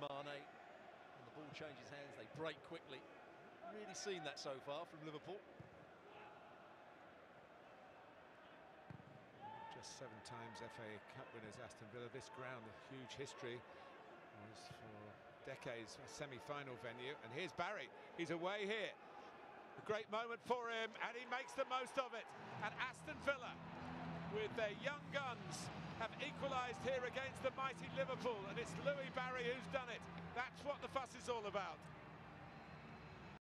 Mane. When the ball changes hands, they break quickly. Really seen that so far from Liverpool. Just seven times FA Cup winners Aston Villa. This ground, a huge history, was for decades a semi-final venue. And here's Barry. He's away here. A great moment for him, and he makes the most of it. And Aston Villa, with their young guns, have here against the mighty Liverpool. And it's Louie Barry who's done it. That's what the fuss is all about.